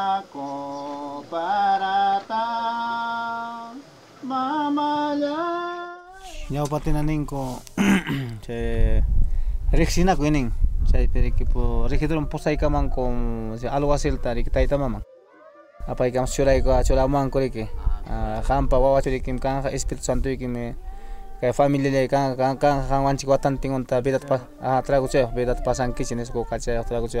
Ya. Ko ta mamala Nyaw pati na ning ko se reksina ko ning sai peri ki po registro po sai kaman ko se tari ki taita mama apa ikam surai ko achola man ko ki hampa ah, wawa churi kim kan espiritu santo ki me kay family le kan kan kan kan wanchi ko tan tingon ta bedat pa ah, trago che bedat pasan ki chines ko kacha trago che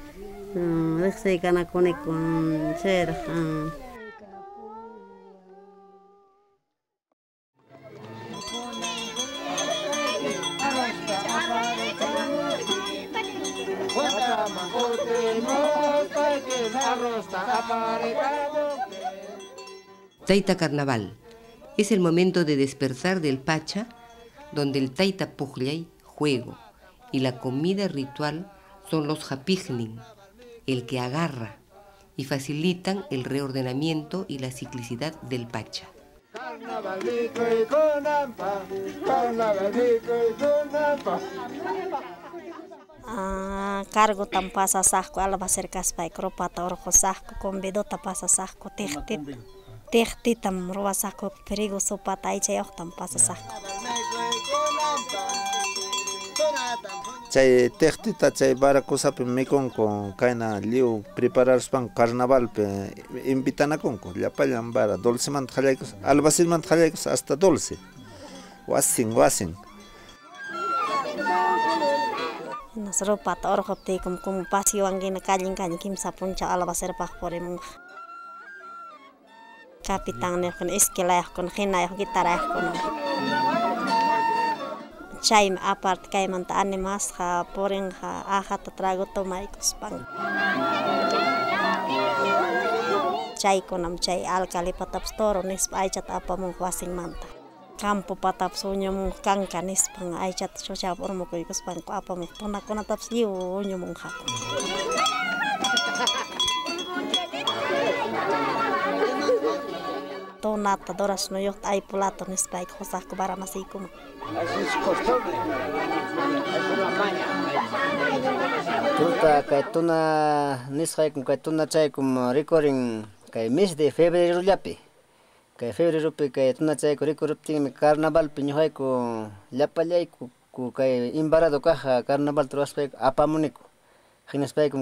Mm, de con ah. Taita Carnaval es el momento de despertar del Pacha, donde el Taita Pugliay, juego, y la comida ritual son los japijnin, el que agarra, y facilitan el reordenamiento y la ciclicidad del Pacha. Ah, cargo tampasa sasco alba cercas pa cropa torjo sasco convido tapasa sasco tejtit tejtit tam roba sasco perigo sopa taicha yo tampasa sasco chay tektita chay barakusapi mikunku kayna lliw prepararuspanku carnavalpi invitanakunku llapallan bara dulcemanta qallaykus albacilmanta qallaykus hasta dulce wasin wasin Nasrupa torqopti kum kum pasiwankina kallin kallin kimsa puncha albacerpajporimunqa kapitan nirqun iskilayajkun qhinayaj guitarayajkun apart chaymi aparte kaymanta animasqa aha ta trago tomaykuspanqa chaykunam chay alcalde patapas toro nispa aychata apamunqa wasinmanta campo patapas uñamunqa kanka nispan ko chuchapi urmakuykuspanqa siyo tunakunatapas mong uñamunqaku Τόνατα τώρα τα αϊ πολλά τον εσπαϊκ χωσάχ ο μας εικούμα. Τούτα καί τούνα νησχαϊκούμ καί τούνα Ο καί μίς δε φέβρι ρουλιάπι. Καί φέβρι ρούπι καί τσαϊκού ρίκο με καρναβάλ πινιχαϊκού λιάπαλιαϊκού ku kay imbarado caja carnaval trospec apamunico. Ginespecum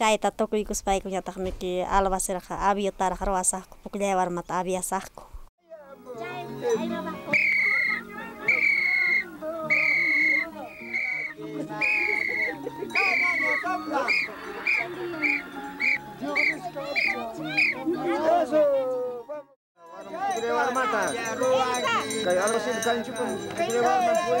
chaita tukurikuspaykuñataqniki albaceraqa abiyotaraq ruwasaqku pukllaywarmat abiyasaqku Kayak harus kan cukup. Kayak warna pun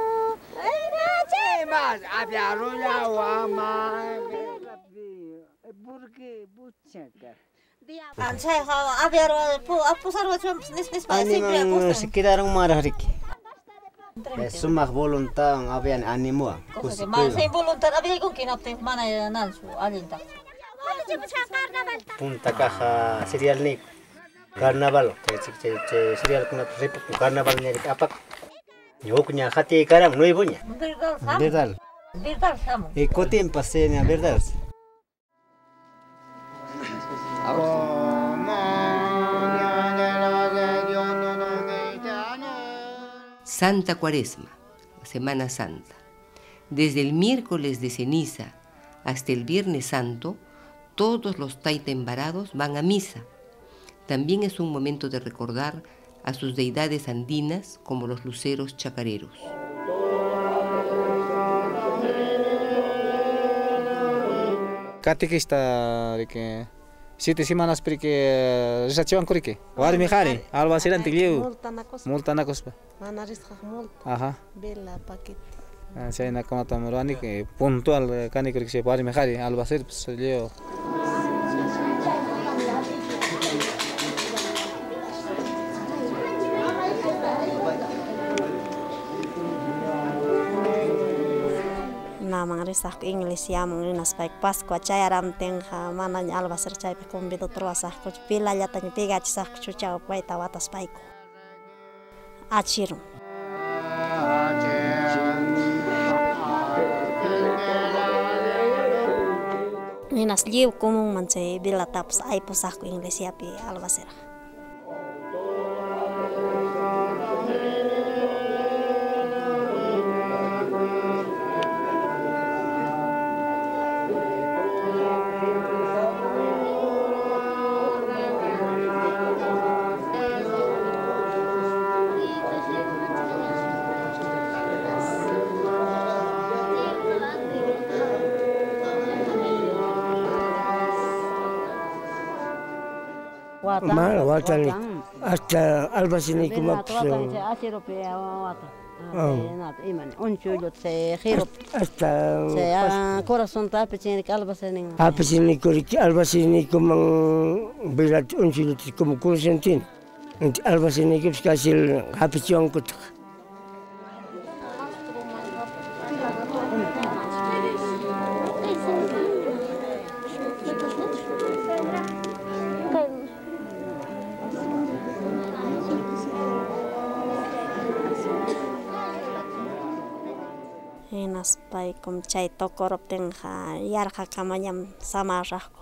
Ah, a piarulha o ama. Por quê? Por quê? Anjay, a piarulha, a pusar o chão, nesse espaço, se quiser um marrik. Ja summa voluntaan avien animoa. Kusi kyllä. Mä sen voluntaan avien kun kinaptin mana ja nansu alinta. Punta kaha serial ni. Karnaval. Serial kunat ripu karnaval ni apak. ñokuña jate karam nuevoña eh, verdad verdad samo e Santa Cuaresma, Semana Santa. Desde el miércoles de ceniza hasta el Viernes Santo, todos los taita embarados van a misa. También es un momento de recordar a sus deidades andinas como los luceros chacareros. Catequista de que siete semanas porque rechazaban curique. Guar mijari, alba ser antiguo. Multanacos. Multanacos. cospa. Ajá. Bella paquete. Ah, Saya una mata merani que eh, puntual kan que siapa hari mehari alba ser leo. risahku ya yamun unas pas Pascua acaya ram tengha mana alba sercai chay pe kumbido terus sahku pila ya tanya pega chisahku chuchao pai tawatas liu kumung manche bila tapus aipus posahku ya pi alba serah. wata. Ma la wata ni. Asta alba sini ku ma pso. Ben wata ni ase rope ya wata. Iman, se hirup. Asta. Se a corazon ta pe chenik alba sini. A pe chenik kuri ki alba ah, sini ku ma bilat unchulut ku ma kuri sentin. Alba sini ku pskasil hapi chiong kutuk. paykum chay tokoroptinqa yarqa kamañam samaraqku